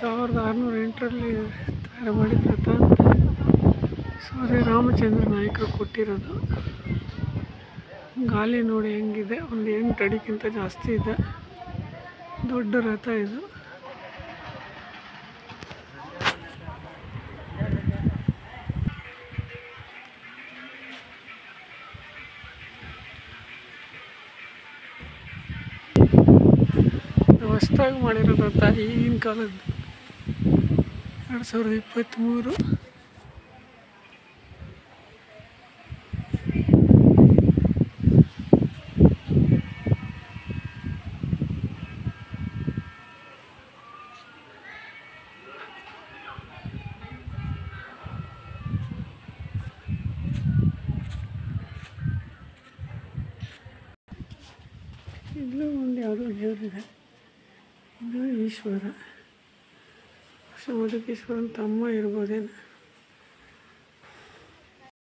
ಸಾವಿರದ ಆರುನೂರ ಎಂಟರಲ್ಲಿ ತಯಾರು ಮಾಡಿದ ರಥ ರಾಮಚಂದ್ರ ನಾಯಕರು ಕೊಟ್ಟಿರೋದು. ಗಾಲಿ ನೋಡಿ ಹೆಂಗಿದೆ. ಒಂದು ಎಂಟು ಅಡಿಗಿಂತ ಜಾಸ್ತಿ ಇದೆ. ದೊಡ್ಡ ರಥ ಇದು. ಹೊಸ್ದಾಗಿ ಮಾಡಿರೋ ರಥ ಈಗಿನ ಕಾಲದ್ದು ಎರಡು ಸಾವಿರದ ಇಪ್ಪತ್ತ್ಮೂರು ಇಲ್ಲೂ ಒಂದು ಯಾವುದೋ ದೇವರಿದೆ ಇದು ಈಶ್ವರ. ಬಹುಶಃ ಮಧುಕೇಶ್ವರನ ತಮ್ಮ ಇರ್ಬೋದೇನು?